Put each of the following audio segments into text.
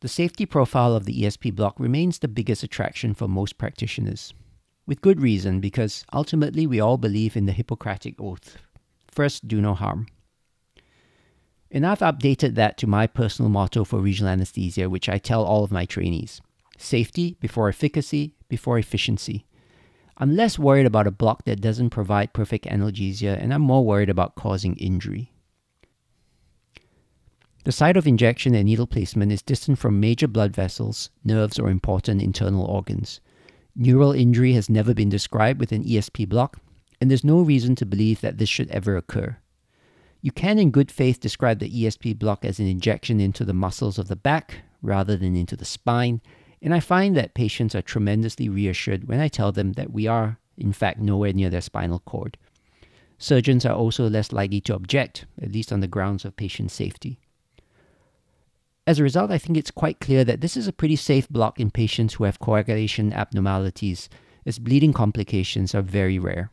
the safety profile of the ESP block remains the biggest attraction for most practitioners. With good reason, because ultimately we all believe in the Hippocratic Oath first, do no harm. And I've updated that to my personal motto for regional anesthesia, which I tell all of my trainees safety before efficacy before efficiency. I'm less worried about a block that doesn't provide perfect analgesia, and I'm more worried about causing injury. The site of injection and needle placement is distant from major blood vessels, nerves, or important internal organs. Neural injury has never been described with an ESP block, and there's no reason to believe that this should ever occur. You can, in good faith, describe the ESP block as an injection into the muscles of the back rather than into the spine, and I find that patients are tremendously reassured when I tell them that we are, in fact, nowhere near their spinal cord. Surgeons are also less likely to object, at least on the grounds of patient safety. As a result, I think it's quite clear that this is a pretty safe block in patients who have coagulation abnormalities, as bleeding complications are very rare.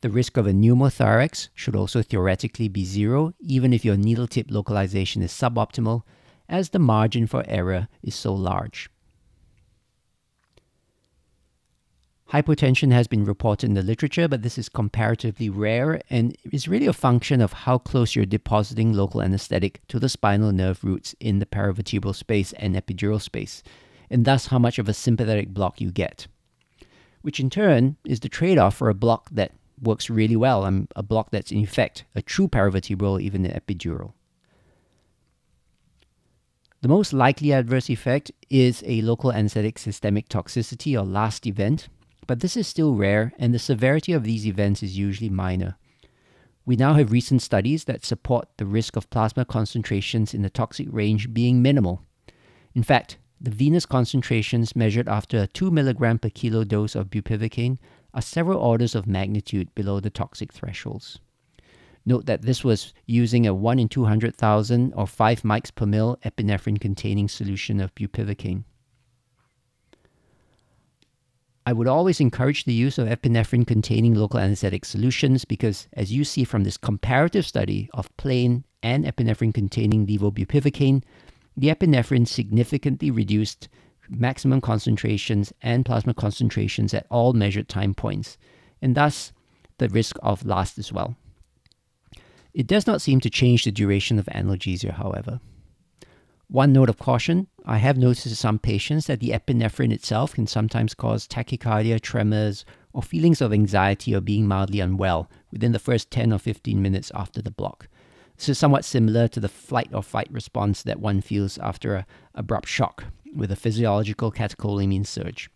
The risk of a pneumothorax should also theoretically be zero, even if your needle tip localization is suboptimal, as the margin for error is so large. Hypotension has been reported in the literature, but this is comparatively rare and is really a function of how close you're depositing local anesthetic to the spinal nerve roots in the paravertebral space and epidural space, and thus how much of a sympathetic block you get. Which in turn is the trade off for a block that works really well and a block that's in effect a true paravertebral, even an epidural. The most likely adverse effect is a local anesthetic systemic toxicity or LAST event, but this is still rare, and the severity of these events is usually minor. We now have recent studies that support the risk of plasma concentrations in the toxic range being minimal. In fact, the venous concentrations measured after a 2 mg per kilo dose of bupivacaine are several orders of magnitude below the toxic thresholds. Note that this was using a 1 in 200,000 or 5 mics per mil epinephrine containing solution of bupivacaine. I would always encourage the use of epinephrine containing local anesthetic solutions because, as you see from this comparative study of plain and epinephrine containing levobupivacaine, the epinephrine significantly reduced maximum concentrations and plasma concentrations at all measured time points, and thus the risk of LAST as well. It does not seem to change the duration of analgesia, however. One note of caution I have noticed in some patients that the epinephrine itself can sometimes cause tachycardia, tremors, or feelings of anxiety or being mildly unwell within the first 10 or 15 minutes after the block. This is somewhat similar to the flight or fight response that one feels after a abrupt shock with a physiological catecholamine surge.